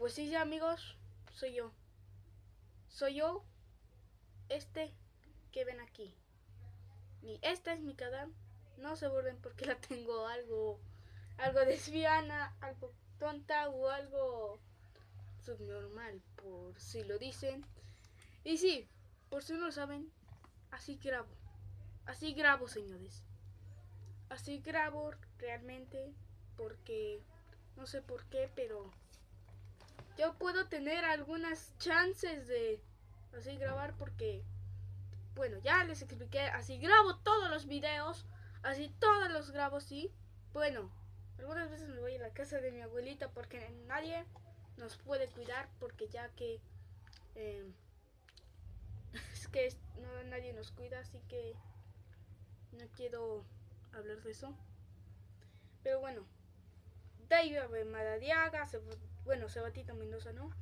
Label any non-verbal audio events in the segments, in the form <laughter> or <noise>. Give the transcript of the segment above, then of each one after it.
Pues sí, amigos, soy yo. Soy yo, este que ven aquí. Y esta es mi canal. No se vuelven porque la tengo algo, algo desviana, algo tonta o algo subnormal, por si lo dicen. Y sí, por si no lo saben, así grabo. Así grabo, señores. Así grabo realmente porque no sé por qué, pero yo puedo tener algunas chances de así grabar porque bueno, ya les expliqué, así grabo todos los videos, así todos los grabo, sí. Bueno, algunas veces me voy a la casa de mi abuelita porque nadie nos puede cuidar porque ya que eh, <laughs> es que no nadie nos cuida, así que no quiero hablar de eso. Pero bueno, David Madadiaga, bueno, Sebatito Mendoza, ¿no?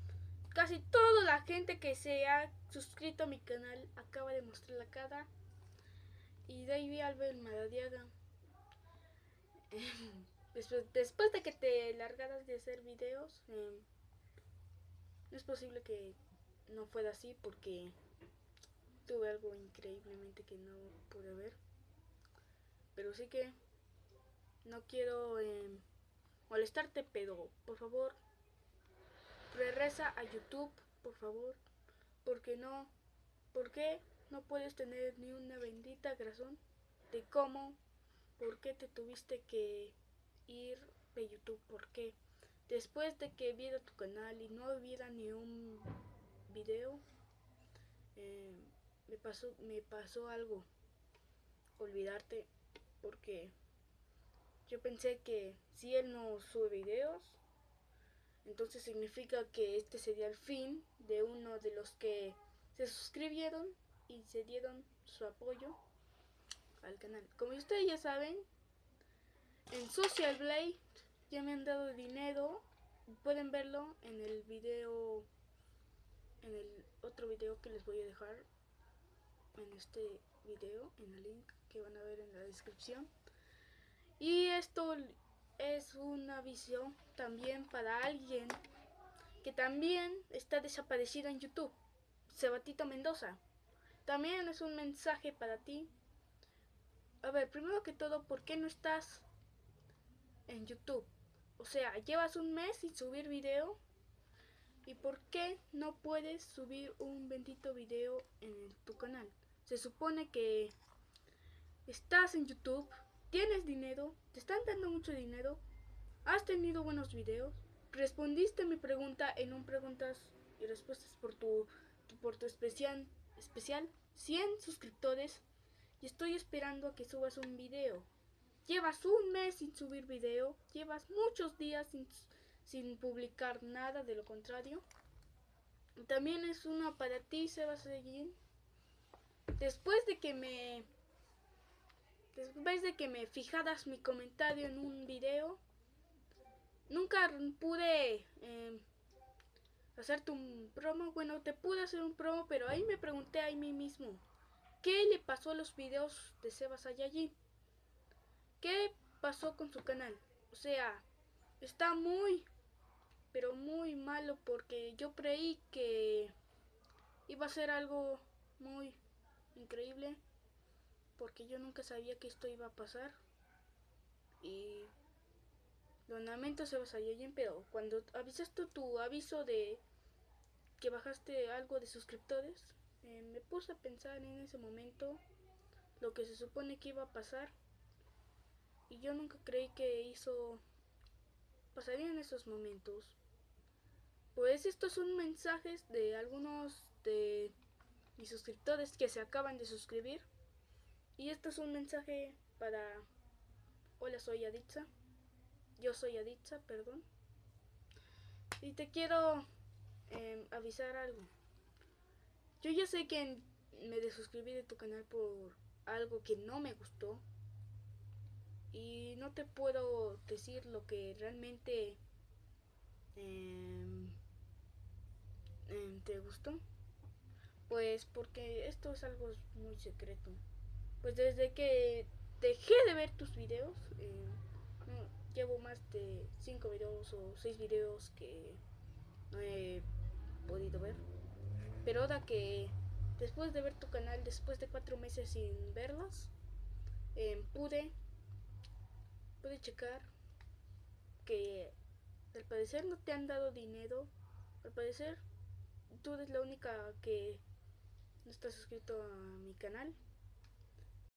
Casi toda la gente que se ha suscrito a mi canal acaba de mostrar la cara. Y David Albert Madadiaga. <laughs> después, de que te largaras de hacer videos, eh, es posible que no fuera así porque tuve algo increíblemente que no pude ver. Pero sí que no quiero em, molestarte, pero por favor, regresa a YouTube, por favor. Porque no, ¿por qué no puedes tener ni una bendita razón de cómo, por qué te tuviste que ir de YouTube? ¿Por qué? Después de que viera tu canal y no viera ni un video, eh, me pasó, me pasó algo. Olvidarte porque yo pensé que si él no sube videos, entonces significa que este sería el fin de uno de los que se suscribieron y se dieron su apoyo al canal. Como ustedes ya saben, en Social Blade ya me han dado dinero. Pueden verlo en el video, en el otro video que les voy a dejar en este video, en el link que van a ver en la descripción. Y esto es una visión también para alguien que también está desaparecido en YouTube, Sebatito Mendoza. También es un mensaje para ti. A ver, primero que todo, ¿por qué no estás en YouTube? O sea, llevas un mes sin subir video. ¿Y por qué no puedes subir un bendito video en tu canal? Se supone que estás en YouTube, tienes dinero, te están dando mucho dinero, has tenido buenos videos, respondiste mi pregunta en un preguntas y respuestas por tu, por tu especial, especial 100 suscriptores y estoy esperando a que subas un video. Llevas un mes sin subir video, llevas muchos días sin, sin publicar nada, de lo contrario. También es uno para ti, seguir Después de que me Después de que me fijaras mi comentario en un video, nunca pude eh, hacerte un promo. Bueno, te pude hacer un promo, pero ahí me pregunté a mí mismo, ¿qué le pasó a los videos de Sebas Saiyajin? ¿Qué pasó con su canal? O sea, está muy, pero muy malo porque yo creí que iba a ser algo muy porque yo nunca sabía que esto iba a pasar. Y lo lamento se a pero cuando avisaste tu aviso de que bajaste algo de suscriptores, eh, me puse a pensar en ese momento lo que se supone que iba a pasar. Y yo nunca creí que hizo pasaría en esos momentos. Pues estos son mensajes de algunos de mis suscriptores que se acaban de suscribir. Y esto es un mensaje para... Hola, soy Aditza. Yo soy Aditza, perdón. Y te quiero em, avisar algo. Yo ya sé que me desuscribí de tu canal por algo que no me gustó. Y no te puedo decir lo que realmente em, em, te gustó. Pues porque esto es algo muy secreto pues desde que dejé de ver tus videos, eh, llevo más de 5 videos o 6 videos que no he podido ver. Pero ahora que después de ver tu canal, después de cuatro meses sin verlas, eh, pude, pude checar que al parecer no te han dado dinero. Al parecer tú eres la única que no está suscrito a mi canal.